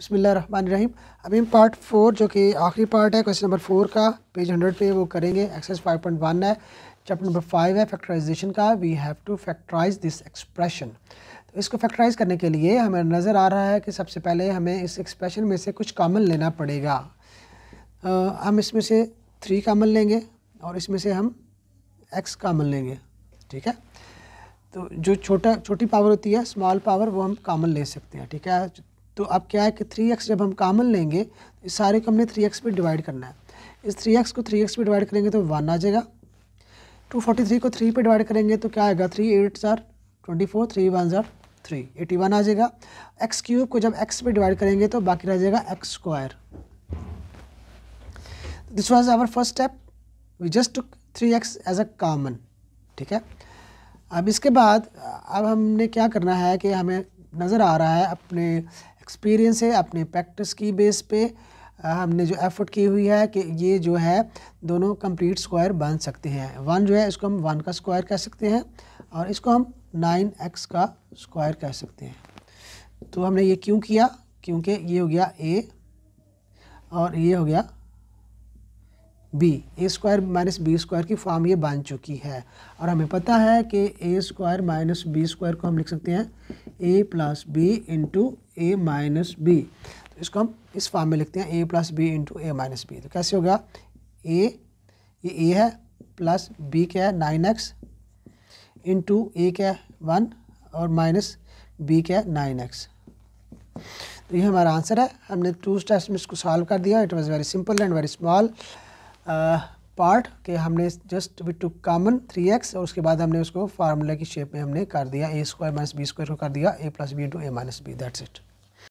बसमीम अभी हम पार्ट फोर जो कि आखिरी पार्ट है क्वेश्चन नंबर फोर का पेज हंड्रेड पे वो करेंगे। एक्सरसाइज फाइव पॉइंट वन है चैप्टर नंबर फाइव है फैक्टराइजेशन का। We have to factorise this expression तो इसको फैक्टराइज करने के लिए हमें नज़र आ रहा है कि सबसे पहले हमें इस एक्सप्रेशन में से कुछ कामन लेना पड़ेगा। आ, हम इसमें से थ्री कामन लेंगे और इसमें से हम एक्स कामन लेंगे। ठीक है? तो जो छोटा छोटी पावर होती है स्मॉल पावर वो हम कामन ले सकते हैं। ठीक है? तो अब क्या है कि थ्री एक्स जब हम कामन लेंगे तो इस सारे को हमने थ्री एक्स पर डिवाइड करना है। इस थ्री एक्स को थ्री एक्स पर डिवाइड करेंगे तो वन आ जाएगा। टू फोर्टी थ्री को थ्री पे डिवाइड करेंगे तो क्या आएगा? थ्री एट ज़ार ट्वेंटी फोर थ्री वन ज़ार थ्री एटी वन आ जाएगा। एक्स क्यूब को जब एक्स पे डिवाइड करेंगे तो बाकी रह जाएगा X square this was our first step we just took three X as a common ठीक है? अब इसके बाद, अब हमने क्या करना है कि हमें नज़र आ रहा है अपने एक्सपीरियंस है अपने प्रैक्टिस की बेस पे। हमने जो एफर्ट की हुई है कि ये जो है, दोनों कंप्लीट स्क्वायर बन सकते हैं। वन जो है, इसको हम वन का स्क्वायर कह सकते हैं और इसको हम नाइन एक्स का स्क्वायर कह सकते हैं। तो हमने ये क्यों किया? क्योंकि ये हो गया ए और ये हो गया B, A square minus B square की फॉर्म ये बन चुकी है। और हमें पता है कि A square minus B square को हम लिख सकते हैं A plus B into A minus B. तो इसको हम इस फॉर्म में लिखते हैं A plus B into A minus B. तो कैसे होगा? ए, ये ए है प्लस बी क्या है? नाइन एक्स इंटू ए क्या है? वन और माइनस बी क्या है? Nine X. तो ये हमारा आंसर है। हमने टू स्टेप्स में इसको सॉल्व कर दिया। It was very simple and very small part के हमने just with two common three X और उसके बाद हमने उसको फार्मूला की शेप में हमने कर दिया A square minus B square को कर दिया A plus B into A minus B that's it